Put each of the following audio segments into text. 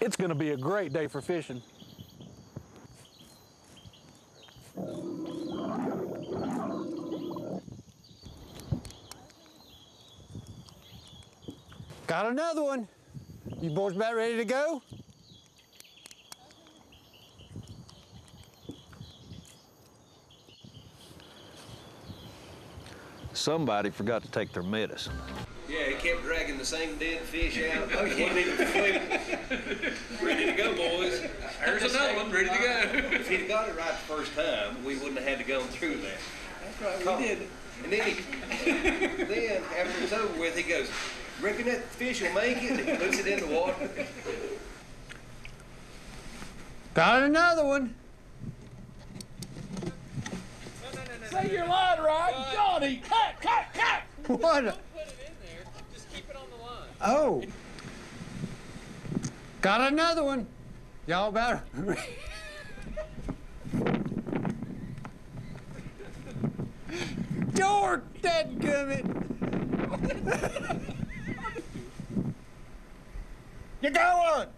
It's going to be a great day for fishing. Got another one. You boys about ready to go? Somebody forgot to take their medicine. Yeah, he kept dragging the same dead fish out. Oh, you not even flip. Ready to go, boys. There's another one, ready to go. If he'd got it right the first time, we wouldn't have had to go through that. That's right, we did. And then he, then after it's over with, he goes, reckon that fish will make it? And he puts it in the water. Got another one. Say your line right, Johnny. Cut, cut, cut. What? a- Just keep it on the line. Oh. Got another one. Y'all about Dork, that gummit. you going?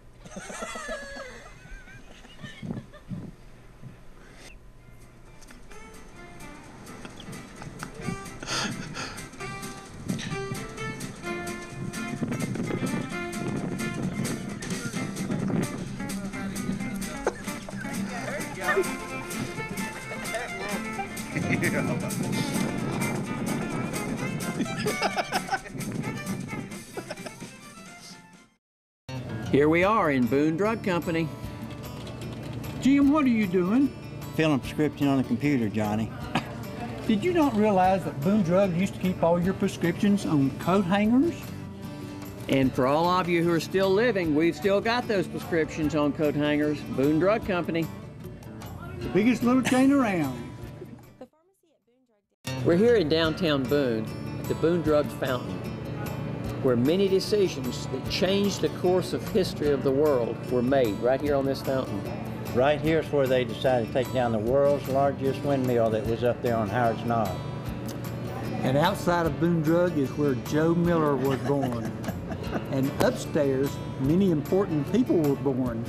Here we are in Boone Drug Company. Jim, what are you doing? Filling prescription on the computer, Johnny. Did you not realize that Boone Drug used to keep all your prescriptions on coat hangers? And for all of you who are still living, we've still got those prescriptions on coat hangers. Boone Drug Company. The biggest little chain around. We're here in downtown Boone at the Boone Drug Fountain, where many decisions that changed the course of history of the world were made right here on this fountain. Right here is where they decided to take down the world's largest windmill that was up there on Howard's Knob. And outside of Boone Drug is where Joe Miller was born. and upstairs, many important people were born.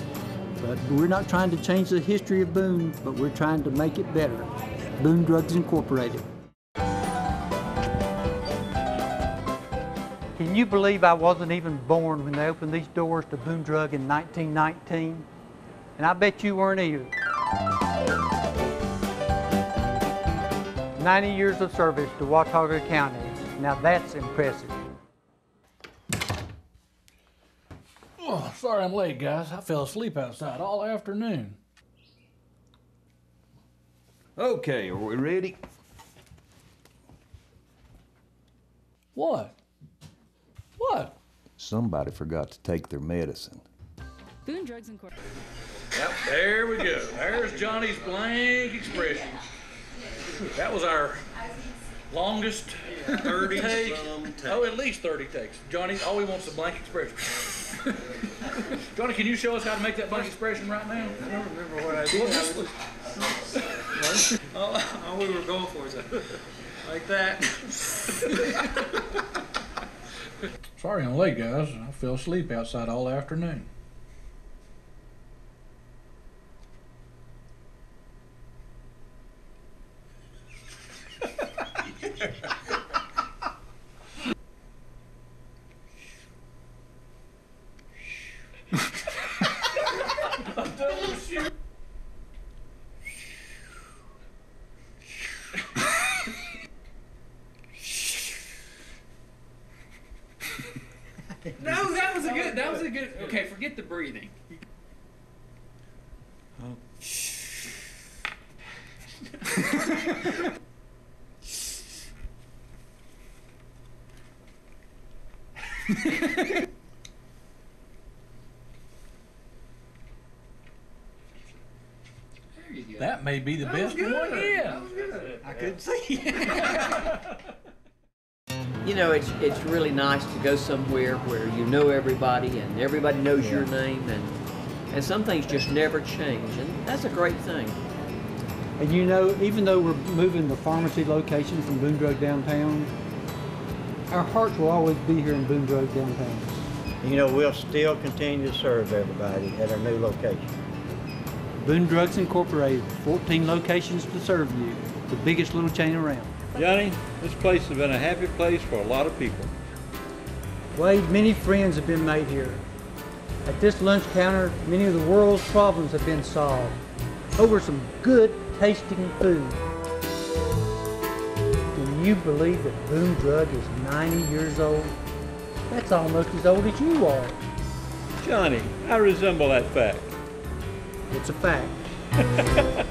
But we're not trying to change the history of Boone, but we're trying to make it better. Boone Drugs Incorporated. Can you believe I wasn't even born when they opened these doors to Boone Drug in 1919? And I bet you weren't either. 90 years of service to Watauga County. Now that's impressive. Oh, sorry I'm late, guys. I fell asleep outside all afternoon. Okay, are we ready? What? What? Somebody forgot to take their medicine. Boone Drugs Incorporated. Yep, there we go. There's Johnny's blank expression. That was our longest 30 take. Oh, at least 30 takes. Johnny, all we want is a blank expression. Johnny, can you show us how to make that blank expression right now? I don't remember what I did. all, all we were going for is a, like that. Sorry I'm late, guys. I fell asleep outside all afternoon. No, that was a good. That was a good. Okay, forget the breathing. There you go. That may be the That best one good. yet. That was good. I couldn't see. You know, it's it's really nice to go somewhere where you know everybody and everybody knows your name and and some things just never change and that's a great thing. And you know, even though we're moving the pharmacy location from Boone Drug downtown, our hearts will always be here in Boone Drug downtown. You know, we'll still continue to serve everybody at our new location. Boone Drugs Incorporated, 14 locations to serve you, the biggest little chain around. Johnny, this place has been a happy place for a lot of people. Wade, many friends have been made here. At this lunch counter, many of the world's problems have been solved over some good tasting food. Can you believe that Boone Drug is 90 years old? That's almost as old as you are. Johnny, I resemble that fact. It's a fact.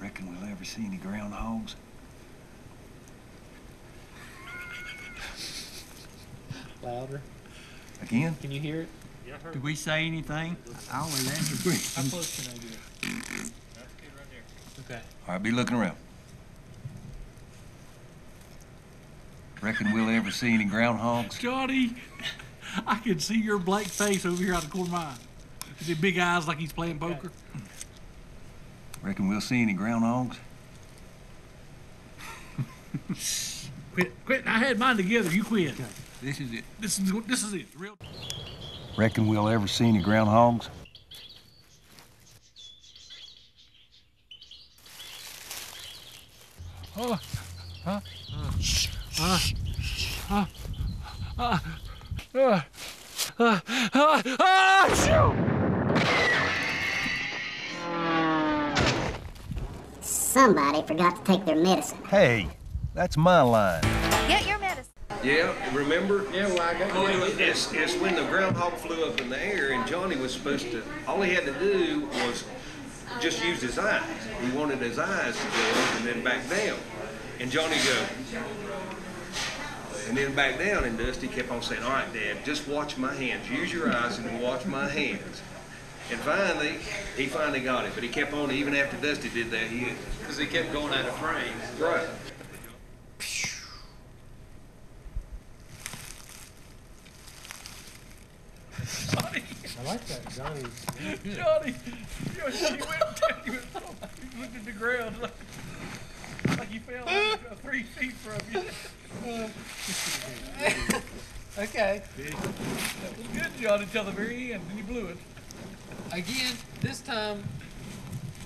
Reckon we'll ever see any groundhogs? Louder. Again? Can you hear it? Did we say anything? I always answer questions. How close can I get? Okay. Right there. Okay. All right, be looking around. Reckon we'll ever see any groundhogs? Johnny, I can see your blank face over here out of the corner of my eye. Is it big eyes like he's playing poker? Reckon we'll see any groundhogs? Quit, quit. I had mine together. You quit. This is it. This is this is it. Real. Reckon we'll ever see any groundhogs? Somebody forgot to take their medicine. Hey, that's my line. Get your medicine. Yeah, remember? Yeah, well, I got Well, it was- it's, it's when the groundhog flew up in the air and Johnny was supposed to, all he had to do was just use his eyes. He wanted his eyes to go up and then back down. And Johnny go, and then back down and Dusty kept on saying, all right, Dad, just watch my hands. Use your eyes and watch my hands. And finally, he finally got it, but he kept on, even after Dusty did that, he, Because he kept going out of frame. right. I like that, Johnny. Johnny, you went, you went, you went, you looked at the ground like, like you fell like, three feet from you. Okay. That was good, Johnny, until the very end, then you blew it. Again, this time,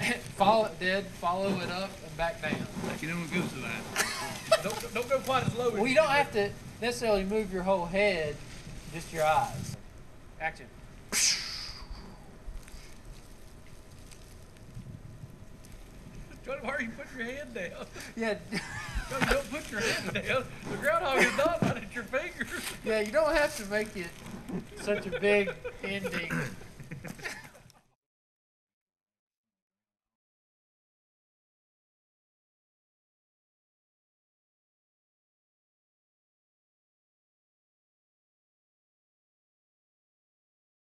follow it dead, follow it up, and back down. Like You don't go to that. Don't, don't go quite as low as you don't have to necessarily move your whole head, just your eyes. Action. Johnny, why are you putting your hand down? Yeah, Johnny, don't put your hand down. The groundhog is not right at your fingers. yeah, you don't have to make it such a big ending.